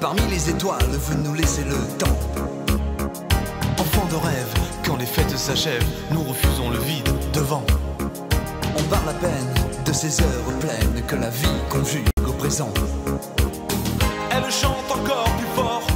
parmi les étoiles, veut nous laisser le temps. Enfant de rêve, quand les fêtes s'achèvent, nous refusons le vide devant. On parle à peine de ces heures pleines que la vie conjugue au présent. Elle chante encore plus fort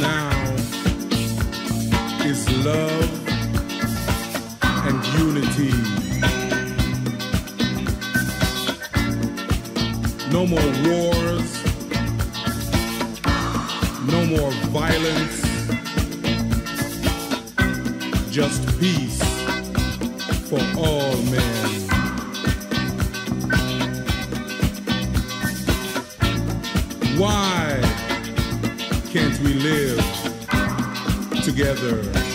now is love and unity. No more wars, no more violence, just peace for all men. Why can't we live together?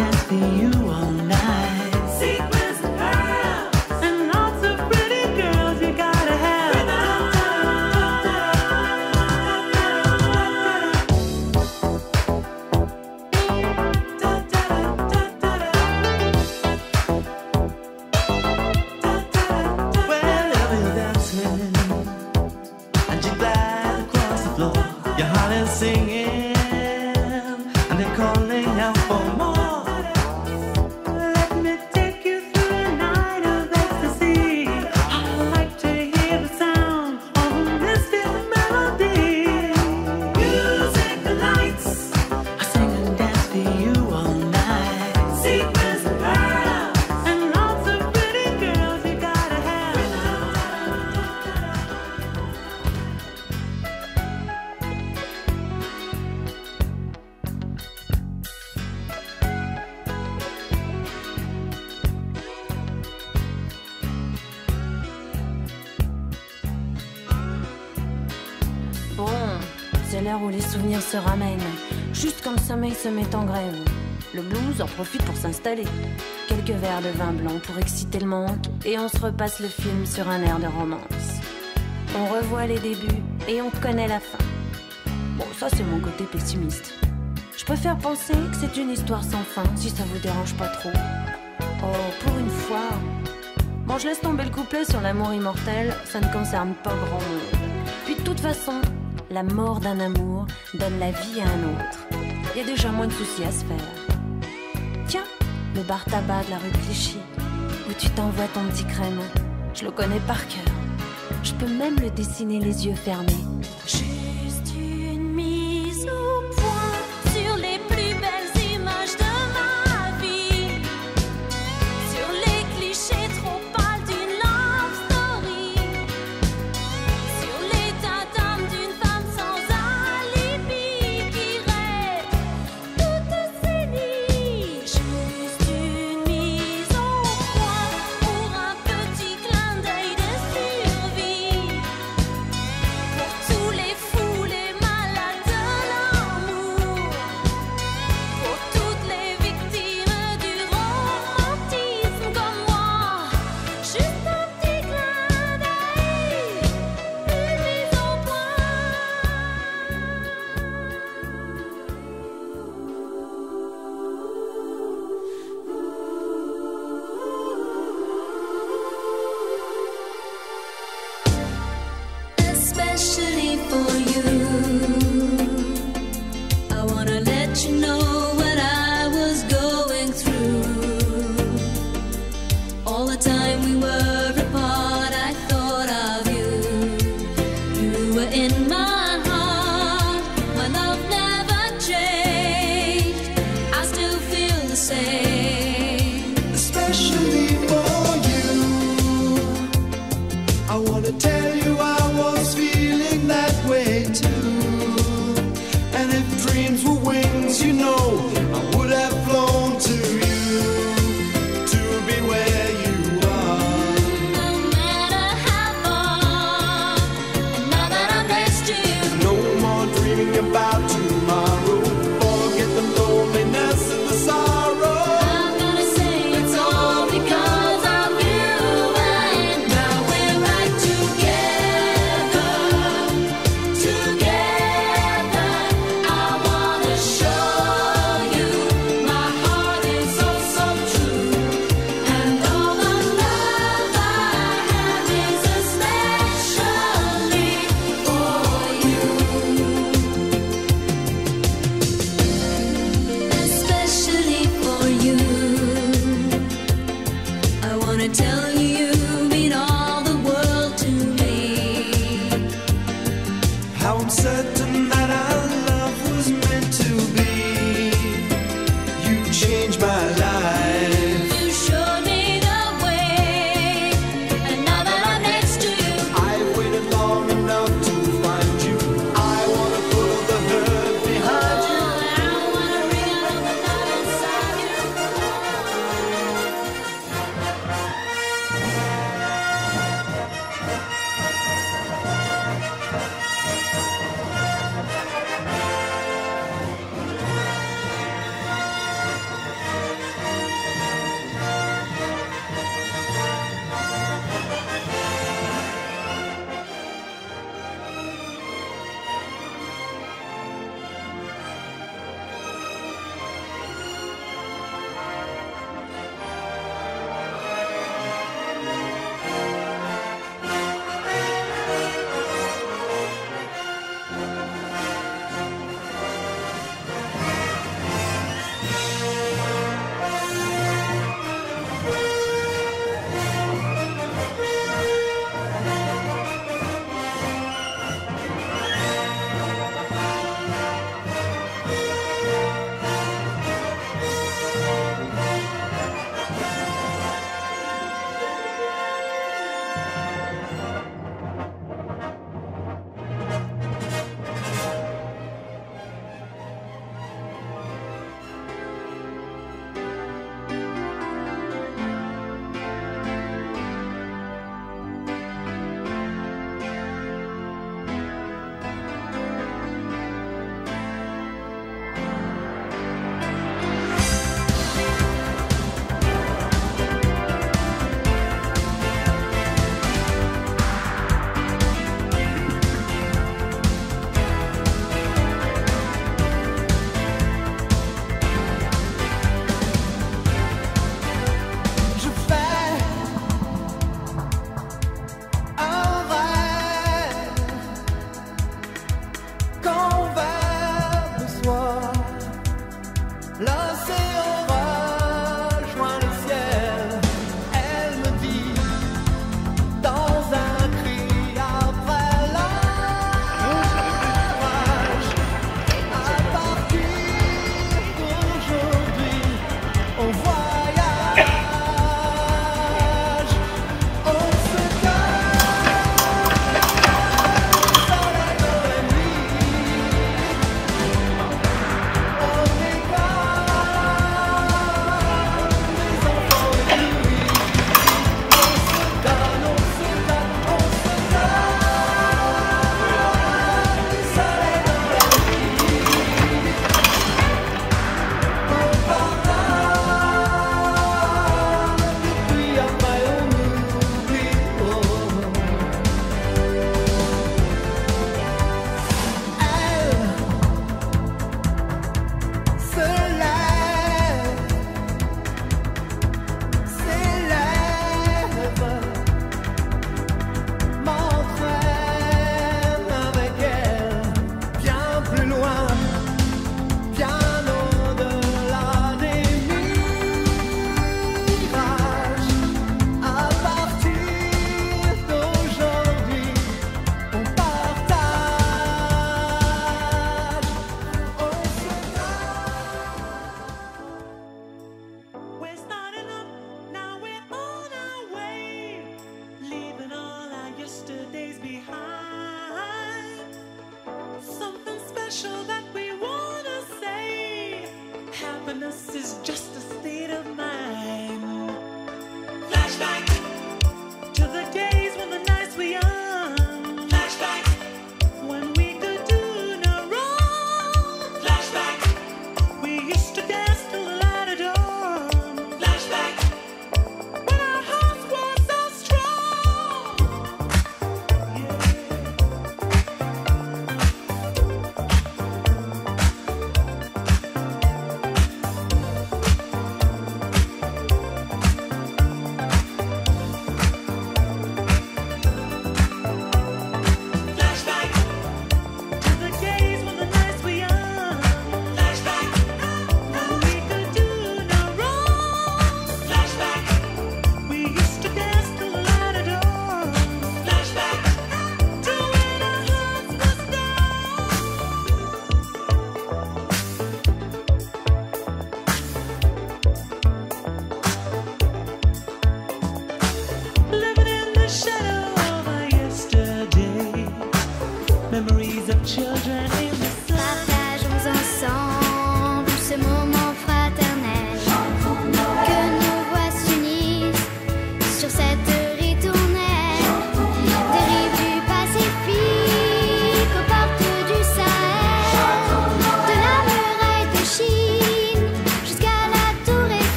Dance for you où les souvenirs se ramènent. Juste quand le sommeil se met en grève. Le blues en profite pour s'installer. Quelques verres de vin blanc pour exciter le manque. Et on se repasse le film sur un air de romance. On revoit les débuts et on connaît la fin. Bon, ça c'est mon côté pessimiste. Je préfère penser que c'est une histoire sans fin, si ça vous dérange pas trop. Oh, pour une fois. Bon, je laisse tomber le couplet sur l'amour immortel, ça ne concerne pas grand monde. Puis de toute façon, la mort d'un amour donne la vie à un autre. Il y a déjà moins de soucis à se faire. Tiens, le bar tabac de la rue Clichy, où tu t'envoies ton petit crème. Je le connais par cœur. Je peux même le dessiner les yeux fermés.